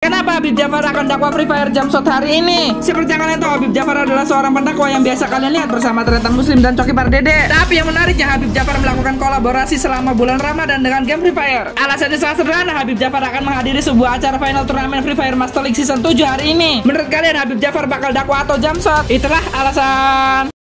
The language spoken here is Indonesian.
Kenapa Habib Jafar akan dakwa Free Fire jam hari ini? Seperti yang kalian tahu, Habib Jafar adalah seorang pendakwa yang biasa kalian lihat bersama Tretan Muslim dan Coki Pardede. Tapi yang menariknya, Habib Jafar melakukan kolaborasi selama bulan Ramadan dengan game Free Fire. Alasannya sangat sederhana, Habib Jafar akan menghadiri sebuah acara final turnamen Free Fire Master League Season 7 hari ini. Menurut kalian, Habib Jafar bakal dakwa atau jam shot? Itulah alasan.